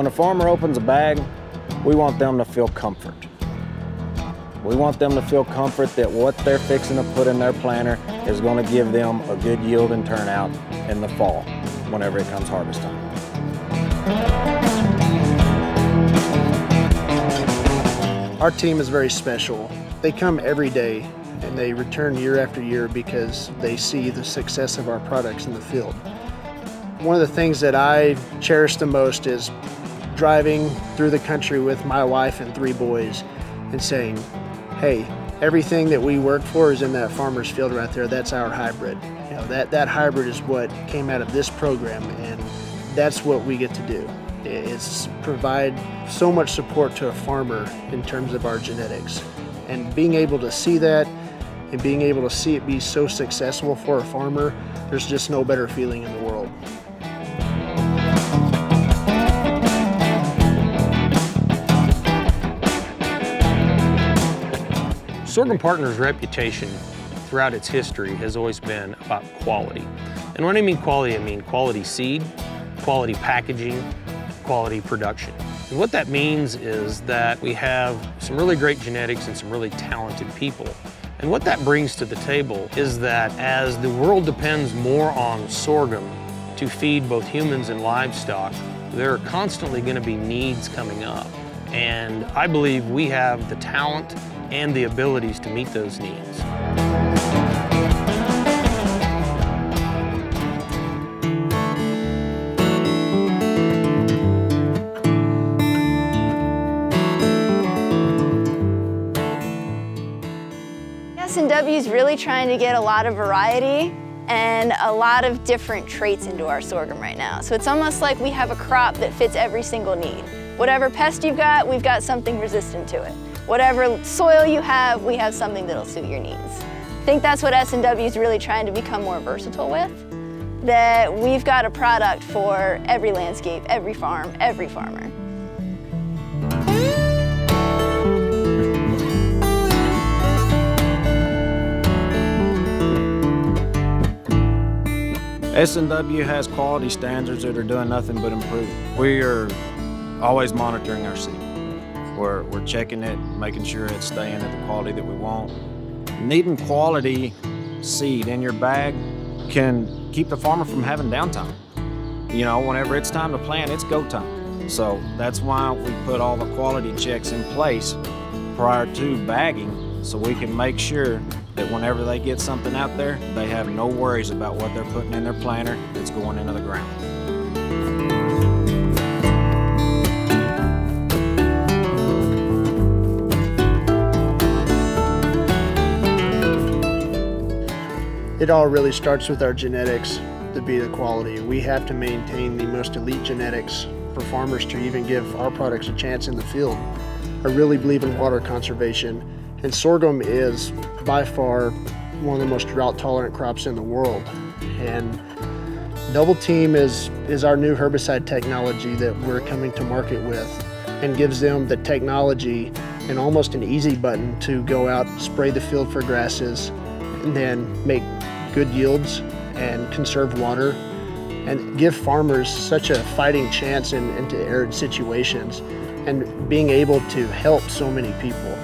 When a farmer opens a bag, we want them to feel comfort. We want them to feel comfort that what they're fixing to put in their planter is going to give them a good yield and turnout in the fall, whenever it comes harvest time. Our team is very special. They come every day and they return year after year because they see the success of our products in the field. One of the things that I cherish the most is driving through the country with my wife and three boys and saying, hey, everything that we work for is in that farmer's field right there. That's our hybrid. You know, that, that hybrid is what came out of this program and that's what we get to do. It's provide so much support to a farmer in terms of our genetics. And being able to see that and being able to see it be so successful for a farmer, there's just no better feeling in the world. Sorghum Partners' reputation throughout its history has always been about quality. And when I mean quality, I mean quality seed, quality packaging, quality production. And what that means is that we have some really great genetics and some really talented people. And what that brings to the table is that as the world depends more on sorghum to feed both humans and livestock, there are constantly going to be needs coming up. And I believe we have the talent and the abilities to meet those needs. S&W is really trying to get a lot of variety and a lot of different traits into our sorghum right now. So it's almost like we have a crop that fits every single need. Whatever pest you've got, we've got something resistant to it. Whatever soil you have, we have something that'll suit your needs. I think that's what S&W is really trying to become more versatile with, that we've got a product for every landscape, every farm, every farmer. S&W has quality standards that are doing nothing but improve. We are always monitoring our seed. We're, we're checking it, making sure it's staying at the quality that we want. Needing quality seed in your bag can keep the farmer from having downtime. You know, whenever it's time to plant, it's go time. So that's why we put all the quality checks in place prior to bagging so we can make sure that whenever they get something out there, they have no worries about what they're putting in their planter that's going into the ground. It all really starts with our genetics to be the quality. We have to maintain the most elite genetics for farmers to even give our products a chance in the field. I really believe in water conservation and sorghum is by far one of the most drought tolerant crops in the world. And Double Team is, is our new herbicide technology that we're coming to market with and gives them the technology and almost an easy button to go out, spray the field for grasses, and then make good yields and conserve water and give farmers such a fighting chance in, into arid situations and being able to help so many people.